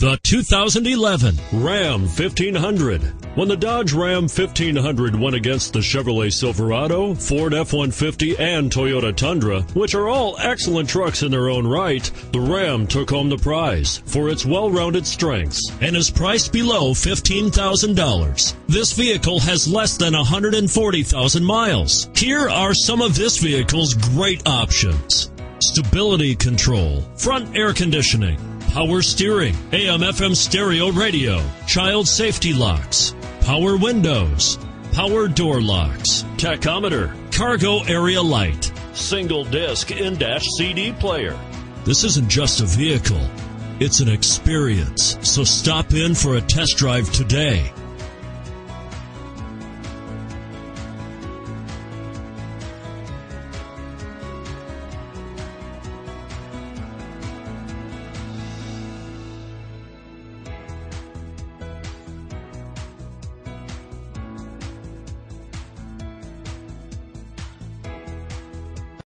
The 2011 Ram 1500. When the Dodge Ram 1500 went against the Chevrolet Silverado, Ford F-150, and Toyota Tundra, which are all excellent trucks in their own right, the Ram took home the prize for its well-rounded strengths. and is priced below $15,000. This vehicle has less than 140,000 miles. Here are some of this vehicle's great options. Stability control, front air conditioning, power steering, AM FM stereo radio, child safety locks, power windows, power door locks, tachometer, cargo area light. Single disc in-dash CD player. This isn't just a vehicle, it's an experience. So stop in for a test drive today.